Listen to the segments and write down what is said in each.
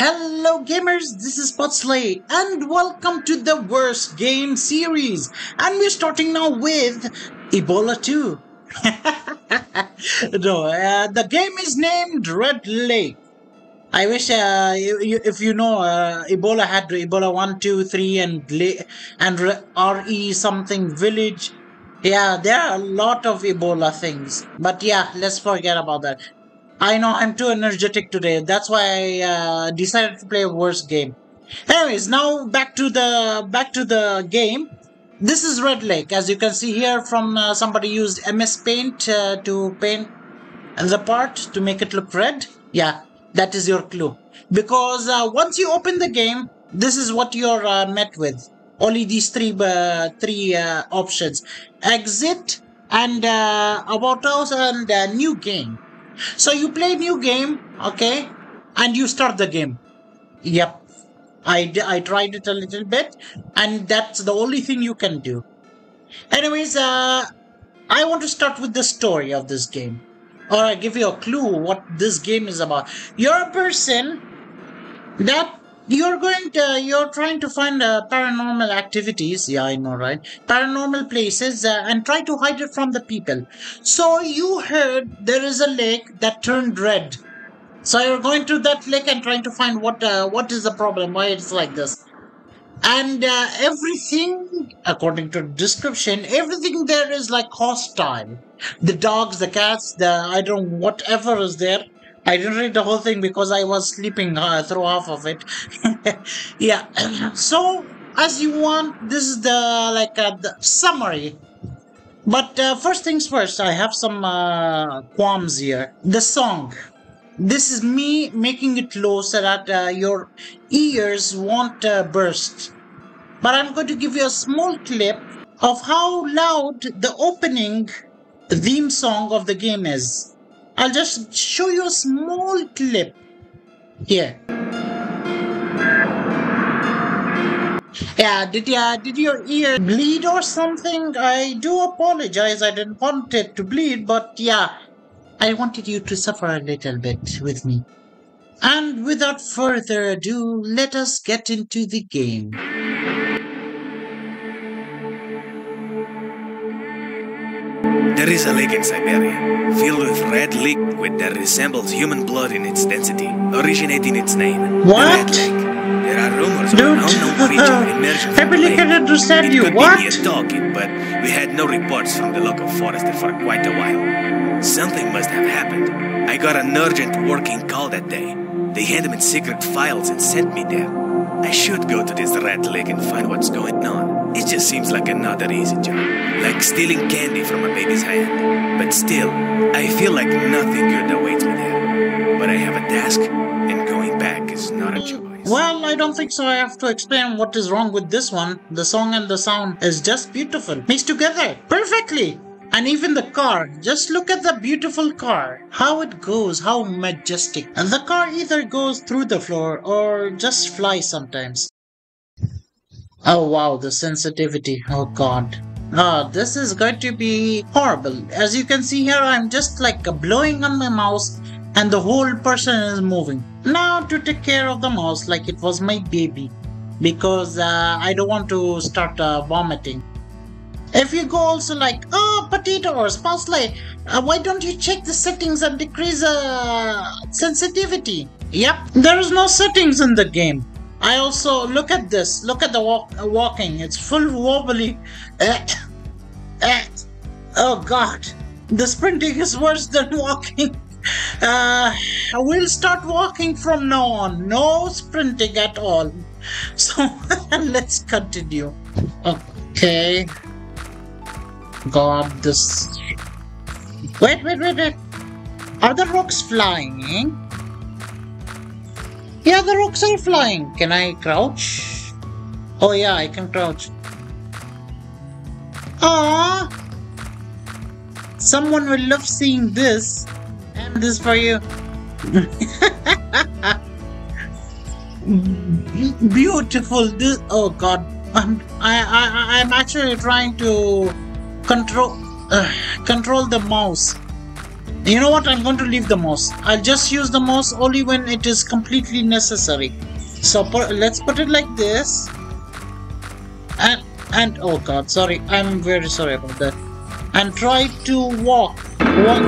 Hello gamers, this is Spudslay and welcome to the worst game series and we're starting now with Ebola 2. no, uh, the game is named Red Lake. I wish uh, you, if you know uh, Ebola had Ebola 1, 2, 3 and, and RE something village. Yeah, there are a lot of Ebola things. But yeah, let's forget about that. I know I'm too energetic today. That's why I uh, decided to play a worse game. Anyways, now back to the back to the game. This is Red Lake, as you can see here. From uh, somebody used MS Paint uh, to paint the part to make it look red. Yeah, that is your clue. Because uh, once you open the game, this is what you're uh, met with. Only these three uh, three options: exit and about us and new game. So you play new game, okay, and you start the game. Yep, I, I tried it a little bit, and that's the only thing you can do. Anyways, uh, I want to start with the story of this game. Or I give you a clue what this game is about. You're a person that you're going to you're trying to find uh, paranormal activities. Yeah i know right? Paranormal places uh, and try to hide it from the people. So you heard there is a lake that turned red. So you're going to that lake and trying to find what uh, what is the problem why it's like this. And uh, everything according to description everything there is like hostile. The dogs the cats the i don't whatever is there I didn't read the whole thing because I was sleeping uh, through half of it. yeah. so as you want, this is the like uh, the summary. But uh, first things first, I have some uh, qualms here. The song. This is me making it low so that uh, your ears won't uh, burst. But I'm going to give you a small clip of how loud the opening theme song of the game is. I'll just show you a small clip here. Yeah, did ya did your ear bleed or something? I do apologize. I didn't want it to bleed, but yeah, I wanted you to suffer a little bit with me. And without further ado, let us get into the game. There is a lake in Siberia, filled with red liquid that resembles human blood in its density, originating its name. What? The Red Lake. There are rumors Dude. of an unknown creature emerging I from the really can't understand it you. could What? be talking, but we had no reports from the local forester for quite a while. Something must have happened. I got an urgent working call that day. They handed me secret files and sent me there. I should go to this red lake and find what's going on. It just seems like another easy job. Like stealing candy from a baby's hand. But still, I feel like nothing good awaits me there. But I have a task, and going back is not a choice. Well, I don't think so. I have to explain what is wrong with this one. The song and the sound is just beautiful. Mixed together perfectly. And even the car. Just look at the beautiful car. How it goes, how majestic. And the car either goes through the floor or just flies sometimes. Oh wow, the sensitivity. Oh god. Ah, this is going to be horrible. As you can see here, I'm just like blowing on my mouse and the whole person is moving. Now to take care of the mouse like it was my baby because uh, I don't want to start uh, vomiting. If you go also like, oh, potato or parsley, uh, why don't you check the settings and decrease uh, sensitivity? Yep, there is no settings in the game. I also look at this. Look at the walk, uh, walking. It's full wobbly. Eh, eh. Oh God, the sprinting is worse than walking. Uh, we'll start walking from now on. No sprinting at all. So let's continue. Okay. God, this. Wait, wait, wait, wait. Are the rocks flying? Yeah, the rocks are flying. Can I crouch? Oh, yeah, I can crouch. Ah! Someone will love seeing this. And this for you. Beautiful. This. Oh God. I'm. I. I. I'm actually trying to control. Uh, control the mouse. You know what? I'm going to leave the mouse. I'll just use the mouse only when it is completely necessary. So let's put it like this. And and oh god, sorry. I'm very sorry about that. And try to walk. Walk.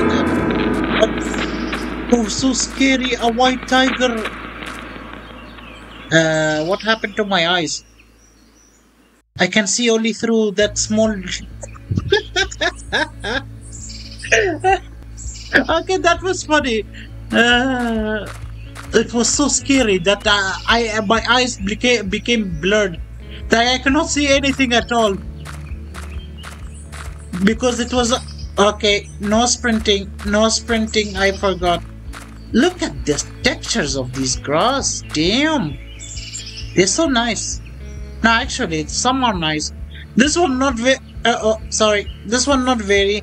Oh, so scary! A white tiger. Uh, what happened to my eyes? I can see only through that small. okay, that was funny. Uh, it was so scary that uh, I my eyes became became blurred. That I cannot see anything at all because it was okay. No sprinting, no sprinting. I forgot. Look at the textures of these grass. Damn, they're so nice. No, actually, some are nice. This one not very. Uh, oh, sorry. This one not very.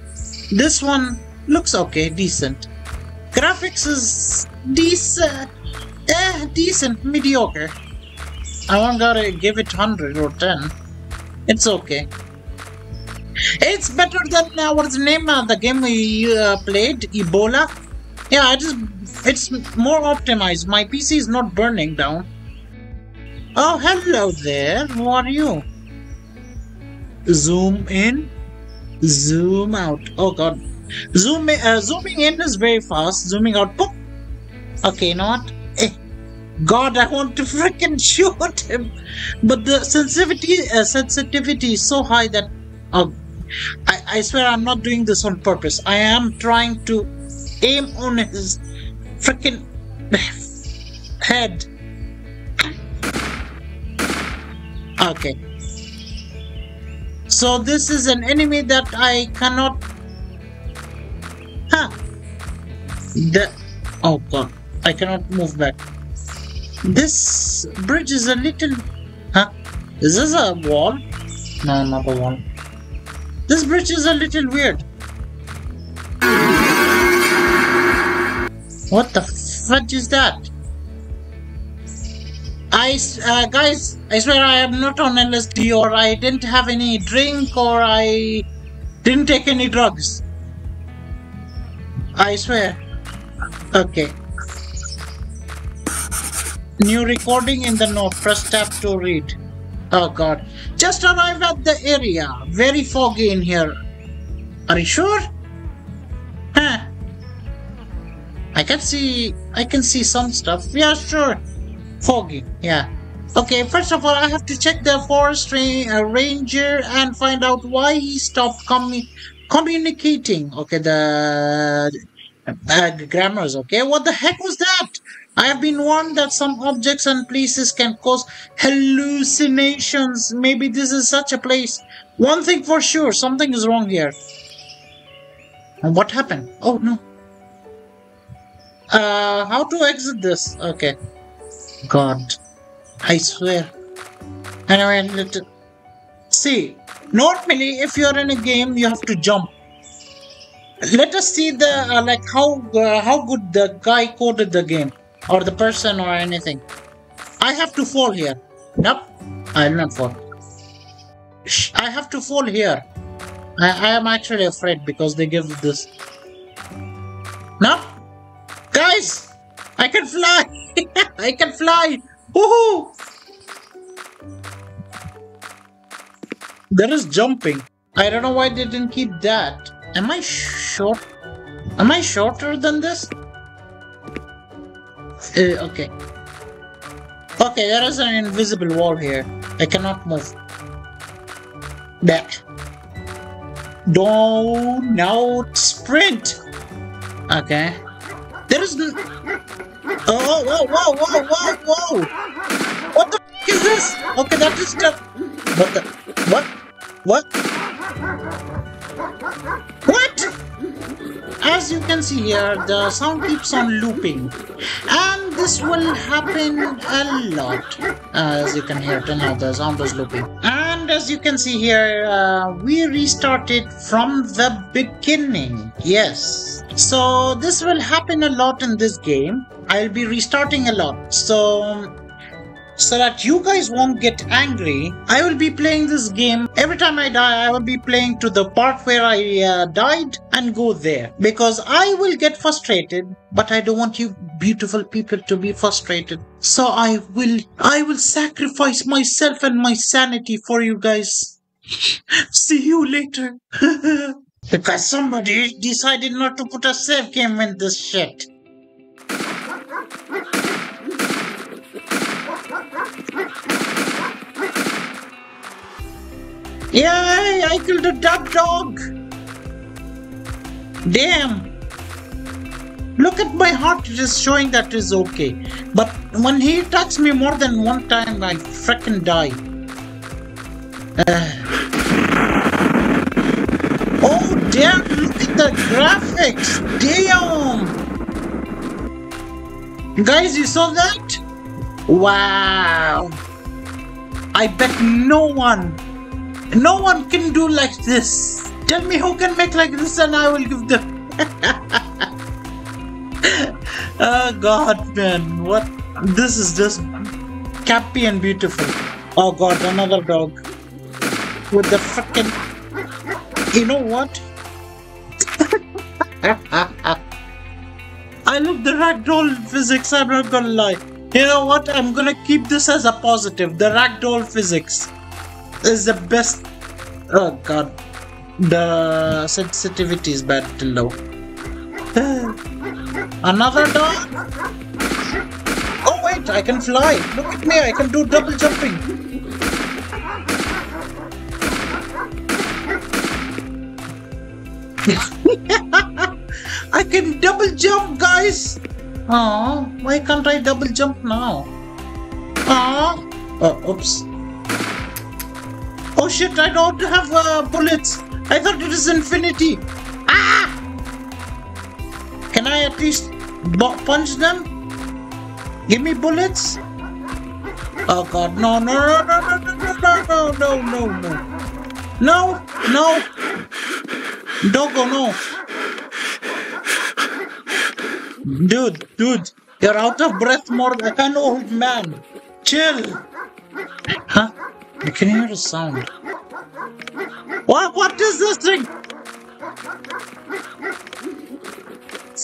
This one looks okay, decent. Graphics is decent. Eh, decent, mediocre. I won't gotta give it 100 or 10. It's okay. It's better than uh, what's the name of the game we uh, played, Ebola. Yeah, it is. It's more optimized. My PC is not burning down. Oh, hello there. Who are you? Zoom in, zoom out. Oh god. Zoom in, uh, zooming in is very fast. Zooming out. Okay, you know what? Eh. God, I want to freaking shoot him, but the sensitivity uh, sensitivity is so high that uh, I, I swear I'm not doing this on purpose. I am trying to aim on his freaking head. Okay. So this is an enemy that I cannot. The. Oh god. I cannot move back. This bridge is a little. Huh? Is this a wall? No, not a wall. This bridge is a little weird. What the fudge is that? I, uh, guys, I swear I am not on LSD or I didn't have any drink or I didn't take any drugs. I swear. Okay. New recording in the note. Press tab to read. Oh god. Just arrived at the area. Very foggy in here. Are you sure? Huh. I can see I can see some stuff. Yeah, sure. Foggy, yeah. Okay, first of all, I have to check the forest uh, ranger and find out why he stopped commu- communicating. Okay, the grammars. Okay, what the heck was that? I have been warned that some objects and places can cause hallucinations. Maybe this is such a place. One thing for sure, something is wrong here. And what happened? Oh no. Uh, how to exit this? Okay. God, I swear. Anyway, let see. Normally, if you're in a game, you have to jump. Let us see the uh, like how uh, how good the guy coded the game, or the person, or anything. I have to fall here. Nope, I'll not fall. I have to fall here. I, I am actually afraid because they give this. Nope, guys, I can fly. I can fly! Woohoo! There is jumping. I don't know why they didn't keep that. Am I short? Am I shorter than this? Uh, okay. Okay, there is an invisible wall here. I cannot move. Back. Don't now sprint. Okay. There is. n- Oh, whoa, whoa, whoa, whoa, whoa! What the f- is this? Okay, that is the. What the? What? What? What? As you can see here, the sound keeps on looping, and this will happen a lot. As you can hear, now the sound is looping. And as you can see here, uh, we restarted from the beginning. Yes. So this will happen a lot in this game. I'll be restarting a lot. So so that you guys won't get angry, I will be playing this game. Every time I die, I will be playing to the part where I uh, died and go there. Because I will get frustrated, but I don't want you beautiful people to be frustrated. So I will, I will sacrifice myself and my sanity for you guys. See you later. because somebody decided not to put a save game in this shit. Yay! I killed a duck dog! Damn! Look at my heart, it is showing that is okay. But when he attacks me more than one time, I freaking die. Uh. Oh damn, look at the graphics! Damn! Guys, you saw that? Wow! I bet no one no one can do like this. Tell me who can make like this and I will give them. oh god, man. What? This is just cappy and beautiful. Oh god, another dog. With the fucking... You know what? I love the ragdoll physics, I'm not gonna lie. You know what? I'm gonna keep this as a positive. The ragdoll physics is the best. Oh god, the sensitivity is bad till low. Another dog. Oh wait, I can fly. Look at me, I can do double jumping. I can double jump, guys. Oh, why can't I double jump now? Ah. Oh, oops. Oh shit, I don't have uh, bullets. I thought it is infinity. Ah! Can I at least punch them? Give me bullets? Oh god, no, no, no, no, no, no, no, no, no, no, no. No, no. Doggo, no. Dude, dude, you're out of breath more than an old man. Chill. Huh? I can hear the sound. What? What is this thing?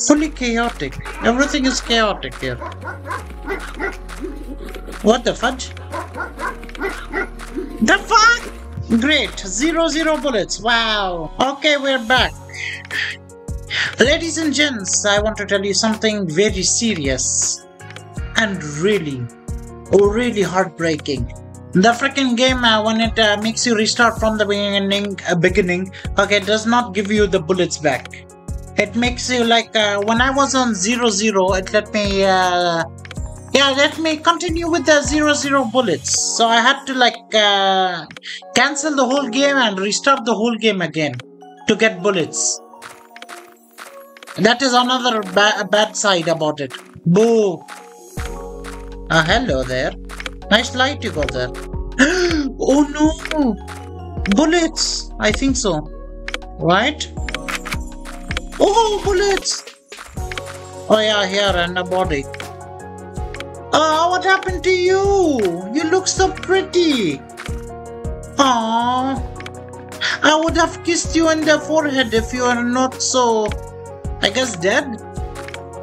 Fully chaotic. Everything is chaotic here. What the fudge? The fuck? Great. Zero zero bullets. Wow. Okay, we're back. Ladies and gents, I want to tell you something very serious and really, oh, really heartbreaking. The freaking game, uh, when it uh, makes you restart from the beginning, uh, beginning, okay, does not give you the bullets back. It makes you like, uh, when I was on 0 0, it let me, uh, yeah, let me continue with the 0 0 bullets. So I had to like, uh, cancel the whole game and restart the whole game again to get bullets. That is another ba bad side about it. Boo! Uh, hello there. Nice light you got there. oh no! Bullets! I think so. Right? Oh, bullets! Oh yeah, here and a body. Oh, what happened to you? You look so pretty. Aww. I would have kissed you in the forehead if you are not so, I guess, dead?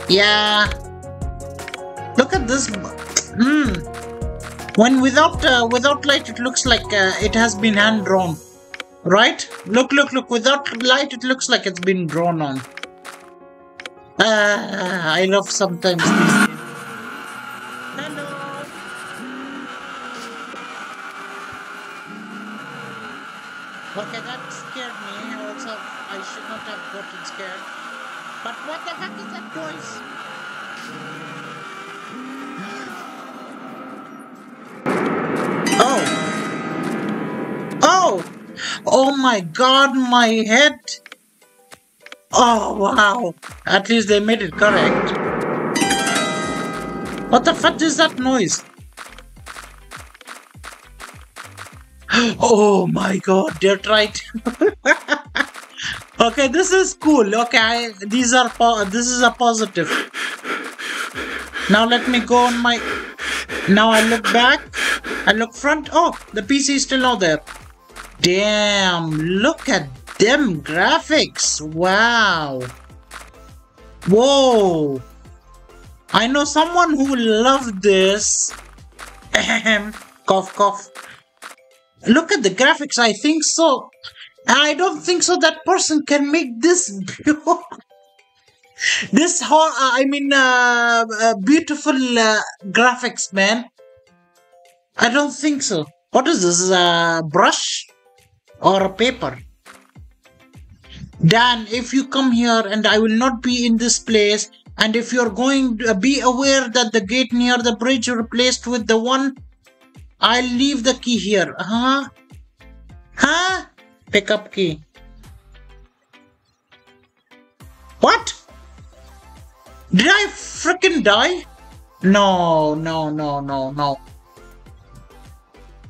Yeah. Look at this. Hmm. When without uh, without light, it looks like uh, it has been hand drawn, right? Look, look, look. Without light, it looks like it's been drawn on. Uh, I love sometimes these. Oh. My god, my head. Oh wow. At least they made it correct. What the fuck is that noise? Oh my god, they're right. okay, this is cool. Okay, I, these are this is a positive. Now let me go on my Now I look back. I look front. Oh, the PC is still not there. Damn, look at them graphics. Wow. Whoa. I know someone who will love this. Ahem. cough, cough. Look at the graphics. I think so. I don't think so. That person can make this beautiful. this whole, uh, I mean, uh, uh, beautiful uh, graphics, man. I don't think so. What is this? Uh, brush or a paper? Dan, if you come here and I will not be in this place, and if you're going to be aware that the gate near the bridge replaced with the one, I'll leave the key here. Uh-huh. Huh? Huh? Pickup key. What? Did I freaking die? No, no, no, no, no.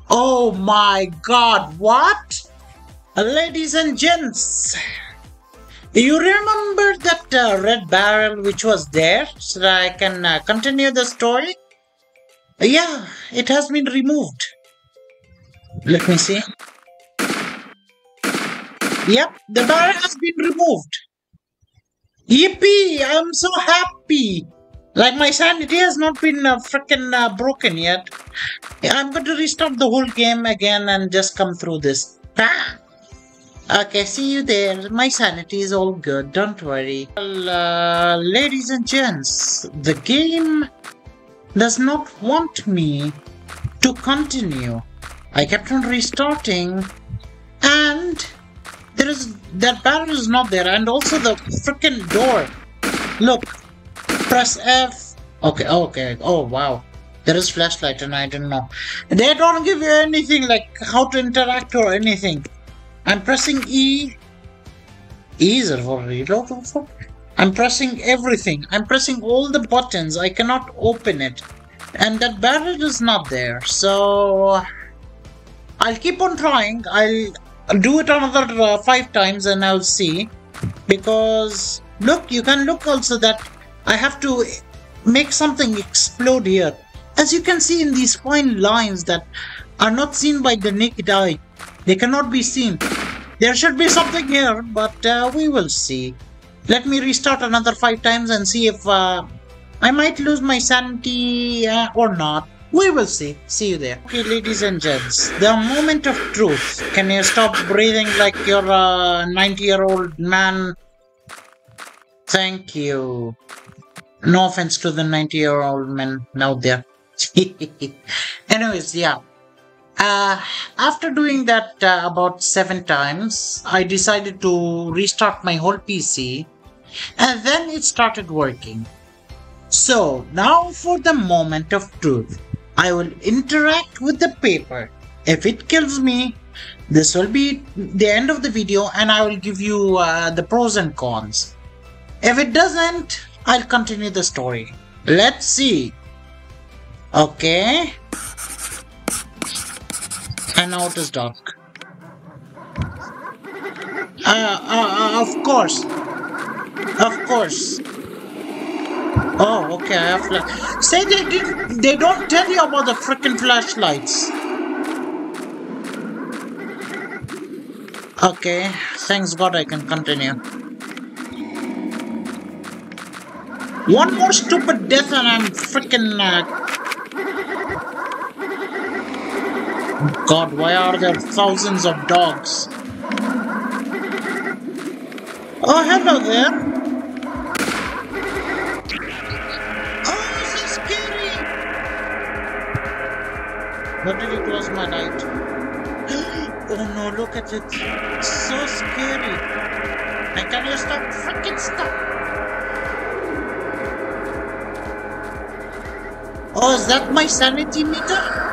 Oh my god, what? Ladies and gents, you remember that uh, red barrel which was there so that I can uh, continue the story? Yeah, it has been removed. Let me see. Yep, the barrel has been removed. Yippee! I'm so happy. Like my sanity has not been uh, freaking uh, broken yet. I'm going to restart the whole game again and just come through this. Okay, see you there. My sanity is all good, don't worry. Well, uh, ladies and gents, the game does not want me to continue. I kept on restarting and there is that barrel is not there and also the freaking door. Look, press F. Okay, okay, oh wow. There is flashlight and I didn't know. They don't give you anything like how to interact or anything. I'm pressing E. E is for reload also. I'm pressing everything. I'm pressing all the buttons. I cannot open it. And that barrel is not there. So I'll keep on trying. I'll do it another uh, five times and I'll see. Because look, you can look also that I have to make something explode here. As you can see in these fine lines that are not seen by the naked eye. They cannot be seen. There should be something here, but uh, we will see. Let me restart another five times and see if uh, I might lose my sanity uh, or not. We will see. See you there. Okay, ladies and gents, the moment of truth. Can you stop breathing like you're a 90 year old man? Thank you. No offense to the 90 year old man out there. Anyways, yeah. Uh, after doing that uh, about seven times, I decided to restart my whole PC and then it started working. So now for the moment of truth. I will interact with the paper. If it kills me, this will be the end of the video and I will give you uh, the pros and cons. If it doesn't, I'll continue the story. Let's see. Okay. And now it is dark. Uh, uh, uh, of course. Of course. Oh, okay, I have flash. Say they did they don't tell you about the freaking flashlights. Okay, thanks God I can continue. One more stupid death and I'm freaking uh, God, why are there thousands of dogs? Oh, hello there. Oh, so scary. What did you was my light? Oh no, look at it. So scary. And can you stop? Freaking stop. Oh, is that my sanity meter?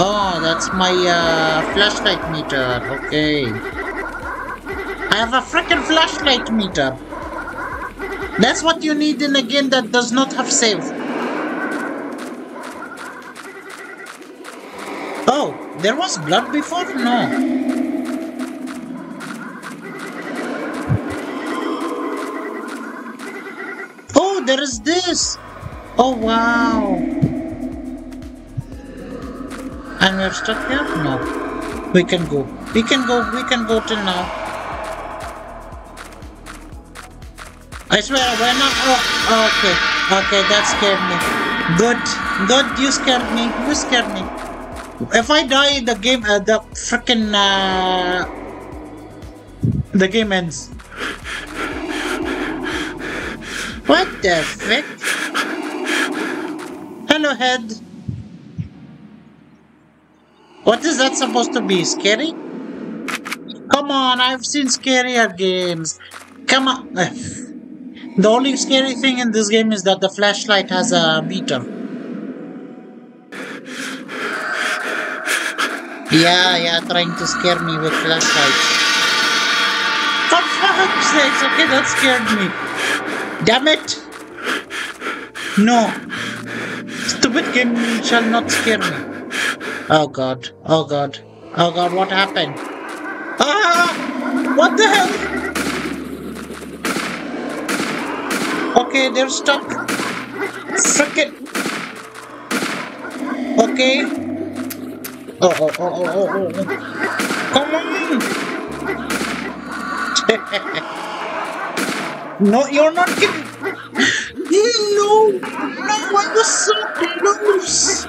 Oh, that's my uh, flashlight meter. Okay. I have a freaking flashlight meter. That's what you need in a game that does not have save. Oh, there was blood before? No. Oh, there is this. Oh wow! And we're stuck here? No. We can go. We can go. We can go till now. I swear, we're not. Oh, okay. Okay, that scared me. Good. Good, you scared me. You scared me. If I die, the game, uh, the freaking, uh, the game ends. What the frick? Hello, head. What is that supposed to be? Scary? Come on, I've seen scarier games. Come on. The only scary thing in this game is that the flashlight has a meter. Yeah, yeah, trying to scare me with flashlights. For fuck's sakes, okay, that scared me. Damn it! No. Stupid game shall not scare me. Oh god, oh god, oh god, what happened? Ah! What the hell? Okay, they're stuck. Frickin'. Okay. Oh, oh, oh, oh, oh, oh, oh. Come on! no, you're not kidding. No, no, I was so close.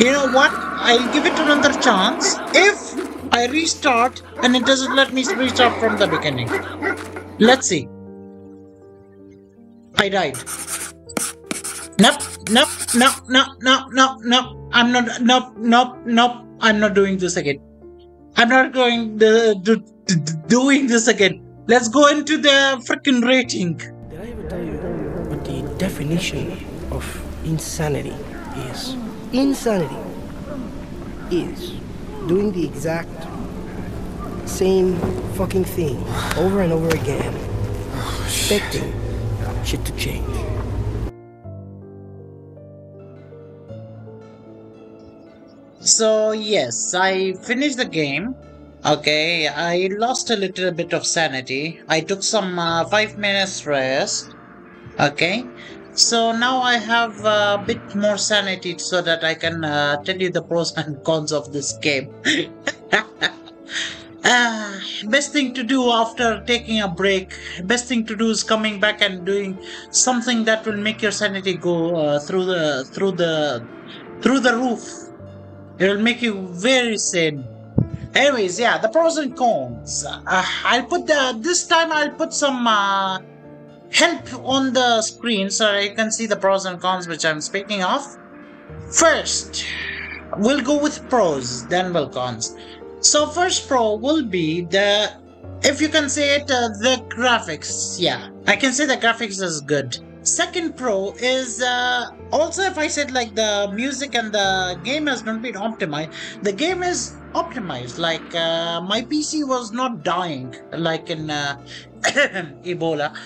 You know what? I'll give it another chance if I restart and it doesn't let me restart from the beginning. Let's see. I died. Nope, nope, nope, nope, nope, nope, nope. I'm not, nope, nope, nope. I'm not doing this again. I'm not going to, do, doing this again. Let's go into the freaking rating. Did I ever tell you what the definition of insanity is? Insanity is doing the exact same fucking thing over and over again, expecting shit to change. So yes, I finished the game. Okay, I lost a little bit of sanity. I took some uh, five minutes rest. Okay, so now I have a bit more sanity so that I can uh, tell you the pros and cons of this game. Uh, best thing to do after taking a break, best thing to do is coming back and doing something that will make your sanity go uh, through the through the through the roof. It will make you very sane. Anyways, yeah, the pros and cons. Uh, I'll put the this time I'll put some uh, help on the screen so you can see the pros and cons which I'm speaking of. First, we'll go with pros, then we'll cons. So first pro will be the, if you can say it, uh, the graphics. Yeah, I can say the graphics is good. Second pro is uh, also if I said like the music and the game has not been optimized, the game is optimized. Like uh, my PC was not dying like in uh, Ebola.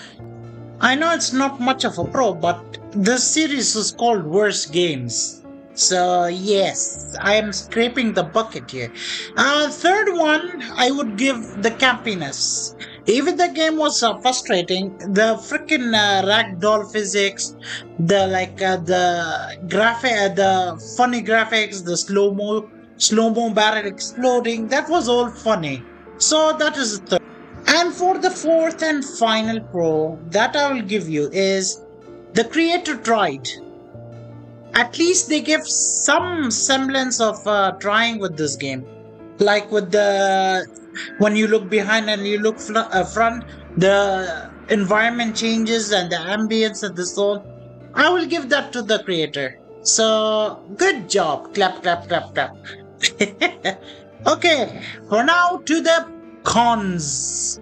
I know it's not much of a pro, but the series is called Worst Games. So yes, I am scraping the bucket here. Uh, third one, I would give the campiness. Even the game was uh, frustrating, the freaking uh, ragdoll physics, the like uh, the graphic, uh, the funny graphics, the slow mo, slow mo barrel exploding, that was all funny. So that is the third. And for the fourth and final pro that I will give you is the creator tried at least they give some semblance of uh, trying with this game. Like with the when you look behind and you look fl- uh, front the environment changes and the ambience and the soul i will give that to the creator. So good job. Clap clap clap clap. Okay. For now to the cons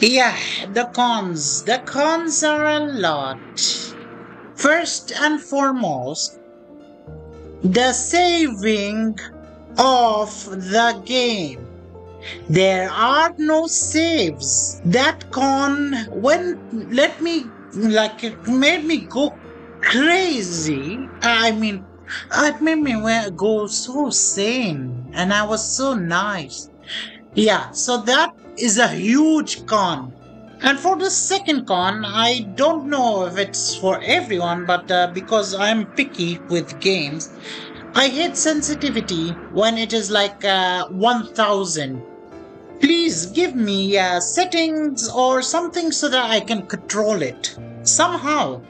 yeah the cons the cons are a lot First and foremost, the saving of the game. There are no saves. That con when let me like it made me go crazy. I mean, it made me go so sane, and I was so nice. Yeah, so that is a huge con. And for the second con, I don't know if it's for everyone, but uh, because I'm picky with games, I hate sensitivity when it is like uh, 1000. Please give me uh, settings or something so that I can control it somehow.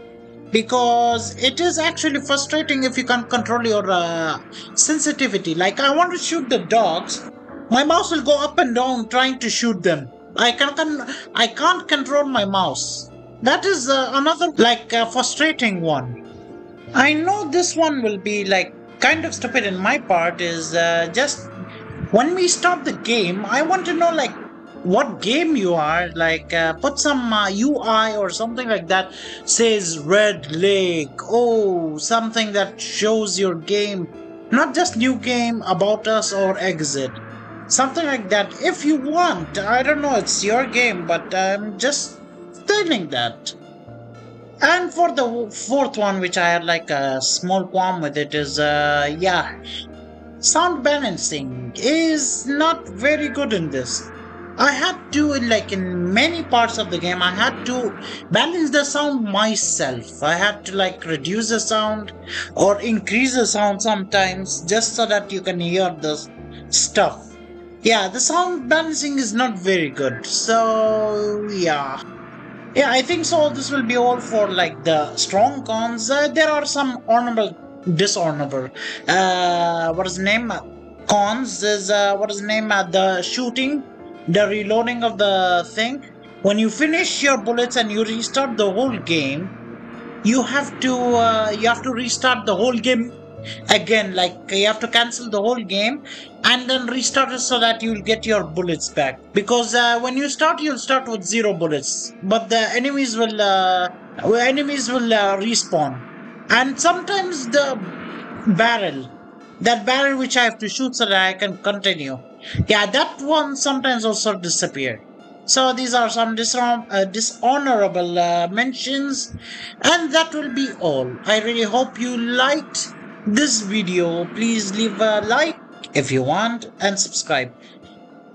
Because it is actually frustrating if you can't control your uh, sensitivity. Like, I want to shoot the dogs, my mouse will go up and down trying to shoot them. I can I can't control my mouse. That is uh, another like uh, frustrating one. I know this one will be like kind of stupid in my part is uh, just when we start the game, I want to know like what game you are like uh, put some uh, ui or something like that says red lake oh something that shows your game not just new game about us or exit something like that if you want i don't know it's your game but i'm just telling that and for the fourth one which i had like a small qualm with it is uh yeah sound balancing is not very good in this I had to, like in many parts of the game, I had to balance the sound myself. I had to like reduce the sound or increase the sound sometimes just so that you can hear the stuff. Yeah, the sound balancing is not very good. So, yeah. Yeah, I think so. This will be all for like the strong cons. Uh, there are some honorable, dishonorable. Uh, what is the name? Cons is uh, what is the name? Uh, the shooting the reloading of the thing when you finish your bullets and you restart the whole game you have to uh, you have to restart the whole game again like you have to cancel the whole game and then restart it so that you'll get your bullets back. Because uh, when you start you'll start with zero bullets. But the enemies will uh, enemies will uh, respawn. And sometimes the barrel that barrel which i have to shoot so that i can continue. Yeah, that one sometimes also disappeared. So these are some uh, dishonorable uh, mentions. And that will be all. I really hope you liked this video. Please leave a like if you want and subscribe.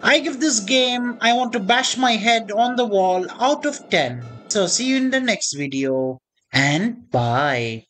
I give this game, I want to bash my head on the wall out of 10. So see you in the next video and bye.